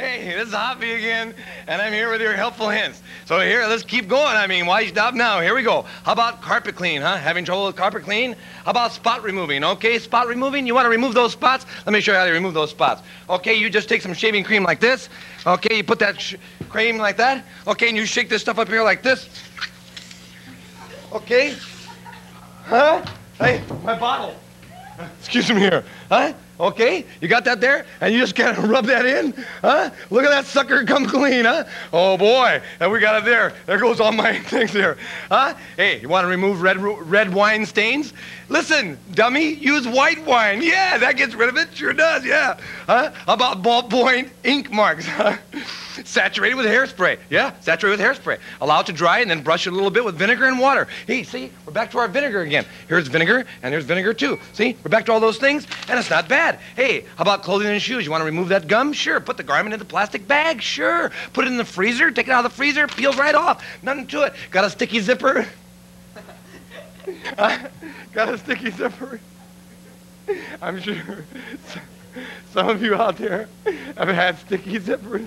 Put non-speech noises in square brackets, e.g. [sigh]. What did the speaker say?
Hey, this is Hoppy again, and I'm here with your helpful hints. So here, let's keep going. I mean, why stop now? Here we go. How about carpet clean, huh? Having trouble with carpet clean? How about spot removing? Okay, spot removing. You want to remove those spots? Let me show you how to remove those spots. Okay, you just take some shaving cream like this. Okay, you put that cream like that. Okay, and you shake this stuff up here like this. Okay. Huh? Hey, my bottle. [laughs] Excuse me here. Huh? Okay, you got that there? And you just kind of [laughs] rub that in? Huh? Look at that sucker come clean, huh? Oh boy, and we got it there. There goes all my [laughs] things there. Huh? Hey, you want to remove red, red wine stains? Listen, dummy, use white wine. Yeah, that gets rid of it. Sure does, yeah. Huh? How about ballpoint ink marks? [laughs] Saturated with hairspray. Yeah, saturated with hairspray. Allow it to dry and then brush it a little bit with vinegar and water. Hey, see, we're back to our vinegar again. Here's vinegar and there's vinegar too. See, we're back to all those things and it's not bad. Hey, how about clothing and shoes? You want to remove that gum? Sure. Put the garment in the plastic bag? Sure. Put it in the freezer, take it out of the freezer, peels right off. Nothing to it. Got a sticky zipper? [laughs] got a sticky zipper? I'm sure [laughs] some of you out there have had sticky zippers.